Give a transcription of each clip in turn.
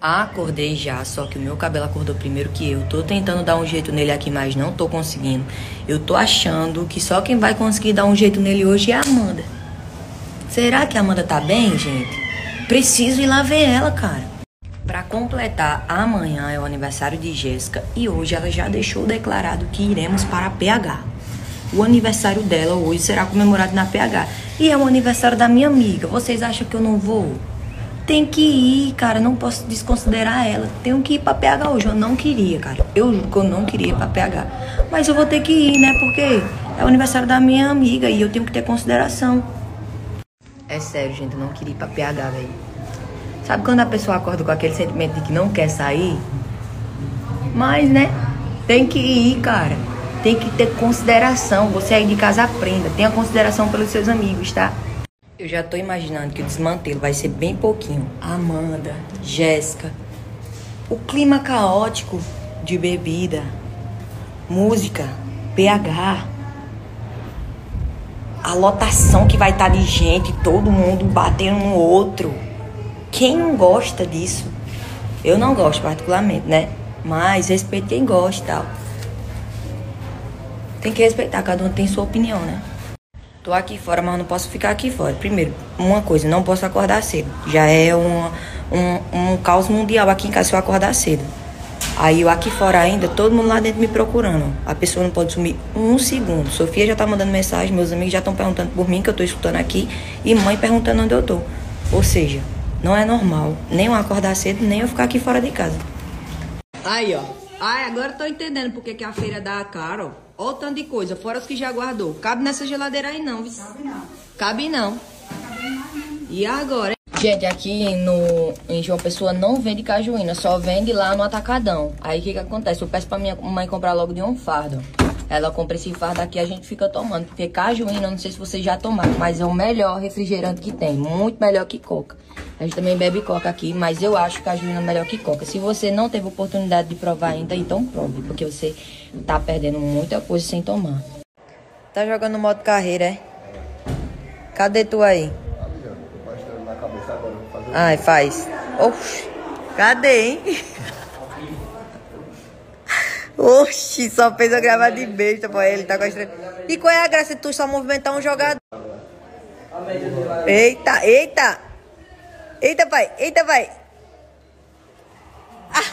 Acordei já, só que o meu cabelo acordou primeiro que eu. Tô tentando dar um jeito nele aqui, mas não tô conseguindo. Eu tô achando que só quem vai conseguir dar um jeito nele hoje é a Amanda. Será que a Amanda tá bem, gente? Preciso ir lá ver ela, cara. Para completar, amanhã é o aniversário de Jéssica e hoje ela já deixou declarado que iremos para a PH. O aniversário dela hoje será comemorado na PH. E é o aniversário da minha amiga. Vocês acham que eu não vou? Tem que ir, cara. Não posso desconsiderar ela. Tenho que ir pra PH hoje. Eu não queria, cara. Eu juro que eu não queria ir pra PH. Mas eu vou ter que ir, né? Porque é o aniversário da minha amiga e eu tenho que ter consideração. É sério, gente. Eu não queria ir pra PH, velho. Sabe quando a pessoa acorda com aquele sentimento de que não quer sair? Mas, né? Tem que ir, cara. Tem que ter consideração. Você aí de casa aprenda. Tenha consideração pelos seus amigos, tá? Eu já tô imaginando que o desmantelo vai ser bem pouquinho. Amanda, Jéssica. O clima caótico de bebida, música, PH. A lotação que vai estar tá de gente, todo mundo batendo no outro. Quem não gosta disso? Eu não gosto particularmente, né? Mas respeito quem gosta e tal. Tem que respeitar, cada um tem sua opinião, né? Tô aqui fora, mas não posso ficar aqui fora. Primeiro, uma coisa, não posso acordar cedo. Já é um, um, caos mundial aqui em casa se eu acordar cedo. Aí eu aqui fora ainda, todo mundo lá dentro me procurando. A pessoa não pode sumir um segundo. Sofia já tá mandando mensagem, meus amigos já estão perguntando por mim, que eu tô escutando aqui, e mãe perguntando onde eu tô. Ou seja, não é normal nem eu acordar cedo, nem eu ficar aqui fora de casa. Aí, ó. Ai, agora eu tô entendendo porque que a feira dá caro, ó. Olha o tanto de coisa, fora os que já guardou. Cabe nessa geladeira aí não, viu? Cabe não. Cabe não. E agora? Gente, aqui no, em João Pessoa não vende cajuína, só vende lá no atacadão. Aí o que que acontece? Eu peço pra minha mãe comprar logo de um fardo. Ela compra esse fardo aqui a gente fica tomando. Porque cajuína, não sei se vocês já tomaram, mas é o melhor refrigerante que tem. Muito melhor que coca. A gente também bebe coca aqui, mas eu acho cajuína melhor que coca. Se você não teve oportunidade de provar ainda, então prove. Porque você tá perdendo muita coisa sem tomar. Tá jogando modo carreira, é? Cadê tu aí? Ai, faz. Oxi. Cadê, hein? Oxi, só fez eu gravar de besta, pô. Ele tá com a estrela. E qual é a graça de tu só movimentar um jogador? Eita, eita! Eita, pai, eita, pai! Ah.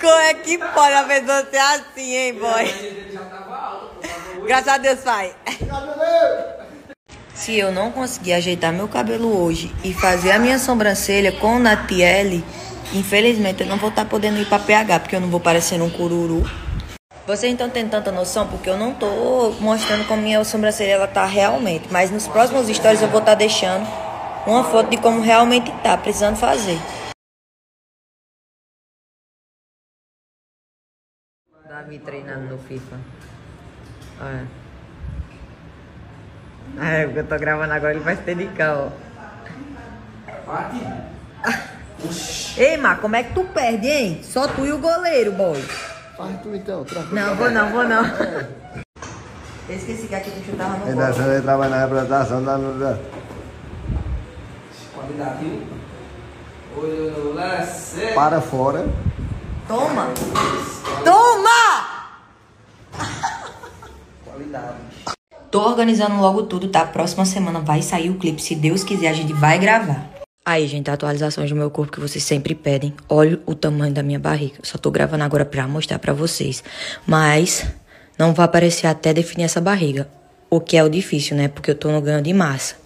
Como é que pode a pessoa ser assim, hein, boy? Graças a Deus, pai. Se eu não conseguir ajeitar meu cabelo hoje e fazer a minha sobrancelha com Natiele, infelizmente eu não vou estar tá podendo ir para PH, porque eu não vou parecendo um cururu. Vocês então têm tanta noção porque eu não tô mostrando como minha sobrancelha ela tá realmente, mas nos próximos stories eu vou estar tá deixando uma foto de como realmente tá precisando fazer. Davi treinando no FIFA. Olha. É, porque eu tô gravando agora, ele vai se dedicar, ó. Ei, Mar, como é que tu perde, hein? Só tu e o goleiro, boy. Faz tu então, tranquilo. Não, vou não, vou não. É. Eu esqueci que aqui tu chutava no gol. ele trabalha na representação da... Qualidade, viu? Olho no lance. Para fora. Toma! Toma! Qualidade. Tô organizando logo tudo, tá? Próxima semana vai sair o clipe. Se Deus quiser, a gente vai gravar. Aí, gente, atualizações do meu corpo que vocês sempre pedem. Olha o tamanho da minha barriga. Só tô gravando agora pra mostrar pra vocês. Mas não vai aparecer até definir essa barriga. O que é o difícil, né? Porque eu tô no ganho de massa.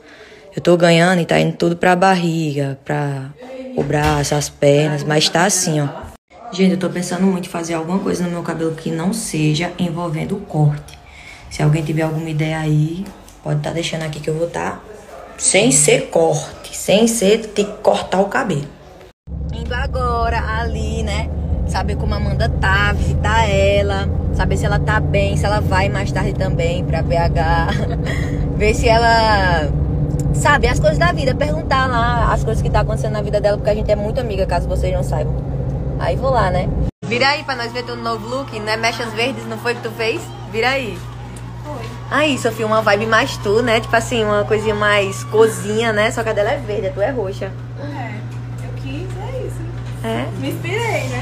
Eu tô ganhando e tá indo tudo pra barriga, pra o braço, as pernas, mas tá assim, ó. Gente, eu tô pensando muito em fazer alguma coisa no meu cabelo que não seja envolvendo o corte. Se alguém tiver alguma ideia aí, pode estar tá deixando aqui que eu vou estar tá sem ser corte, sem ser ter que cortar o cabelo. Indo agora ali, né? Saber como a Amanda tá, visitar ela, saber se ela tá bem, se ela vai mais tarde também pra BH, ver se ela sabe as coisas da vida, perguntar lá as coisas que tá acontecendo na vida dela, porque a gente é muito amiga, caso vocês não saibam. Aí vou lá, né? Vira aí pra nós ver teu novo look, não é mechas verdes, não foi que tu fez? Vira aí. Aí, Sofia, uma vibe mais tu, né? Tipo assim, uma coisinha mais cozinha, né? Só que a dela é verde, a tua é roxa. É, eu quis, é isso. É? Me inspirei, né?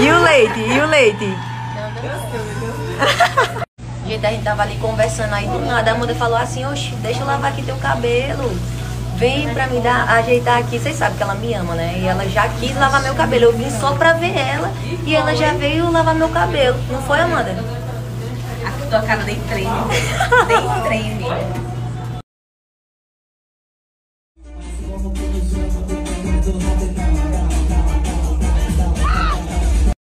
E o leite? E o leite? Gente, a gente tava ali conversando aí do nada. A Amanda falou assim, oxe, deixa eu lavar aqui teu cabelo. Vem pra me dar, ajeitar aqui. Vocês sabem que ela me ama, né? E ela já quis lavar meu cabelo. Eu vim só pra ver ela e ela já veio lavar meu cabelo. Não foi, Amanda? Tua cara nem treme. Nem treme.